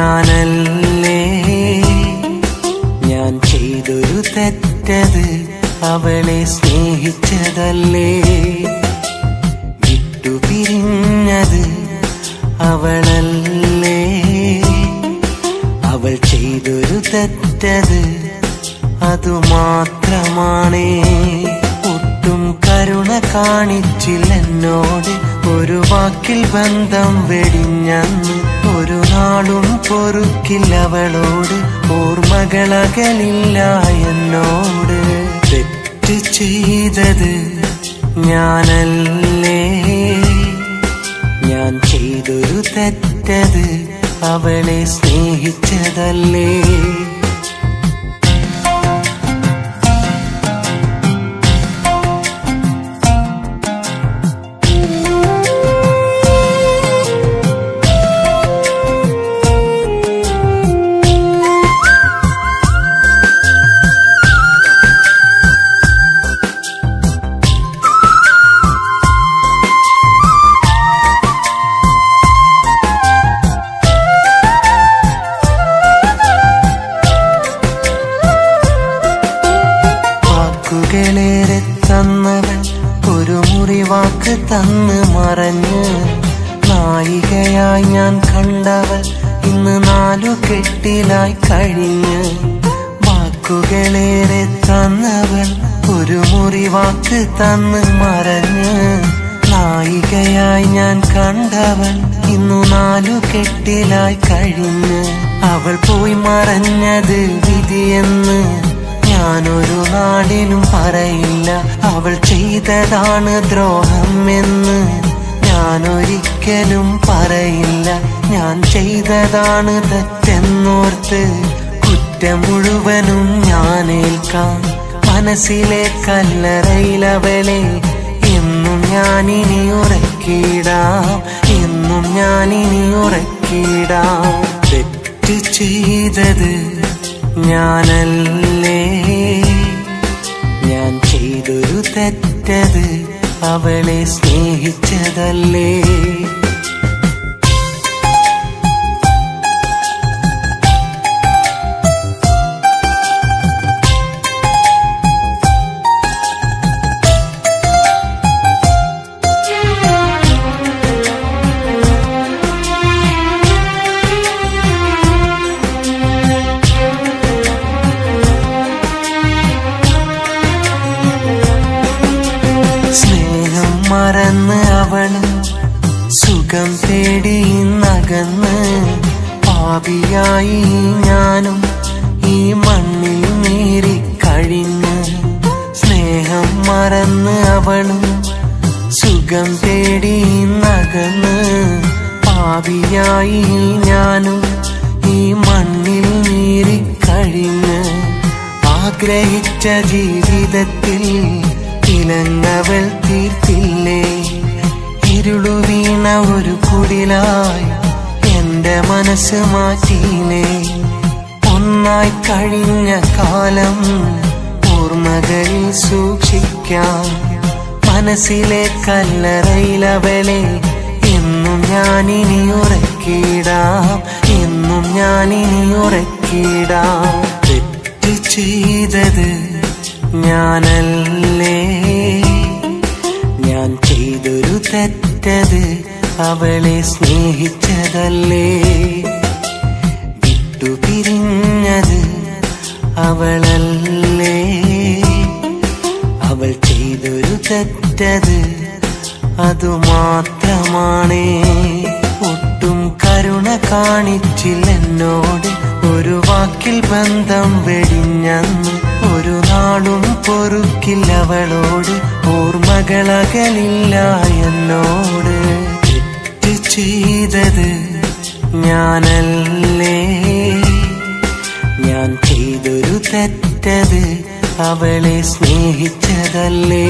ഞാനല്ലേ? ഞാൻ ചെയ്തൊരു തെറ്റത് അവളെ സ്നേഹിച്ചതല്ലേ? വിട്ടുപിരിഞ്ഞത് അവളല്ലേ? അവൾ ചെയ്തൊരു തെറ്റത് അതുമാത്രമാണേ. ഒട്ടും കരുണ കാണിച്ചില്ലെന്നോട് ഒരു വാക്കിൽ ബന്ധം വെടിഞ്ഞു പൊറുക്കില്ലവളോട് ഓർമ്മകളകലില്ല എന്നോട് തെറ്റ് ചെയ്തത് ഞാനല്ലേ? ഞാൻ ചെയ്തൊരു തെറ്റത് അവളെ സ്നേഹിച്ചതല്ലേ? നായികയായി ഞാൻ കണ്ടവൾ ഇന്ന് നാലു കെട്ടിലായി കഴിഞ്ഞ്. വാക്കുകളേറെ തന്നവൾ ഒരു മുറി വാക്ക് തന്ന് മറഞ്ഞ്. നായികയായി ഞാൻ കണ്ടവൾ ഇന്നു നാലു കെട്ടിലായി കഴിഞ്ഞ്. അവൾ പോയി മറഞ്ഞത് വിധിയെന്ന് ഞാനൊരു നാടിനും പറയില്ല. അവൾ ചെയ്തതാണ് ദ്രോഹം ഞാൻ ഒരിക്കലും പറയില്ല. ഞാൻ ചെയ്തതാണ് തെറ്റെന്നോർത്ത് കുറ്റം മുഴുവനും ഞാൻ ഏൽക്കാം മനസ്സിലെ കല്ലറയിലവളെ എന്നും ഞാനിനി ഉറക്കിടാം എന്നും ഞാനിനി ഉറക്കിടാം തെറ്റ് ചെയ്തത് ഞാനല്ലേ? ഞാൻ ചെയ്തൊരു തെറ്റത് അവളെ സ്നേഹിച്ചതല്ലേ? അവളും സുഖം തേടി നകന്ന് പാപിയായി ഞാനും ഈ മണ്ണിൽ നേരി കഴിഞ്ഞ് സ്നേഹം മറന്ന് അവളും സുഖം തേടി നകന്ന് പാപിയായി ഞാനും ഈ മണ്ണിൽ നേരി കഴിഞ്ഞ് ആഗ്രഹിച്ച ജീവിതത്തിൽ ഇലങ്ങവൾ തീർത്തില്ലേ? ഇരുളു വീണ ഒരു കുടിലായി എന്റെ മനസ്സ് മാറ്റിയില്ലേ? ഒന്നായി കഴിഞ്ഞ കാലം ഓർമ്മകളിൽ സൂക്ഷിക്കാം. മനസ്സിലെ കല്ലറയിലവളെ എന്നും ഞാനിനി ഉറക്കിടാം എന്നും ഞാനിനി ഉറക്കിടാം തെറ്റ് ചെയ്തത് ഞാനല്ലേ? ഞാൻ ചെയ്തൊരു തെറ്റത് അവളെ സ്നേഹിച്ചതല്ലേ? വിട്ടുപിരിഞ്ഞത് അവളല്ലേ? അവൾ ചെയ്തൊരു തെറ്റത് അതുമാത്രമാണേ. ഒട്ടും കരുണ കാണിച്ചില്ലെന്നോട് ഒരു വാക്കിൽ ബന്ധം വെടിഞ്ഞന്ന് ഒരു നാളും പൊറുക്കില്ലവളോട് ഓർമ്മകളകലില്ല എന്നോട് ചെയ്തത് ഞാനല്ലേ? ഞാൻ ചെയ്തൊരു തെറ്റത് അവളെ സ്നേഹിച്ചതല്ലേ?